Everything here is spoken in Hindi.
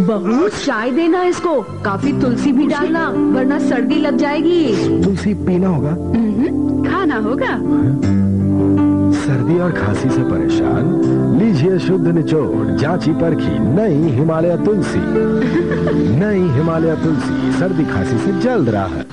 बहू चाय देना इसको। काफ़ी तुलसी भी डालना वरना सर्दी लग जाएगी। तुलसी पीना होगा? हम्म, खाना होगा। सर्दी और खांसी से परेशान? लीजिए शुद्ध निचोड़ जांची परखी नई हिमालय तुलसी। नई हिमालय तुलसी सर्दी खांसी से जल्द राहत।